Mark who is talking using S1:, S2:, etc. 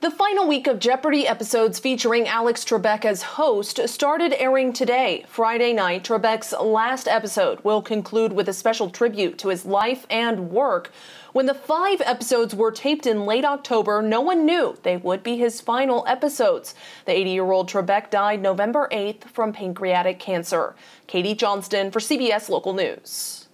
S1: The final week of Jeopardy episodes featuring Alex Trebek as host started airing today. Friday night, Trebek's last episode will conclude with a special tribute to his life and work. When the five episodes were taped in late October, no one knew they would be his final episodes. The 80 year old Trebek died November 8th from pancreatic cancer. Katie Johnston for CBS Local News.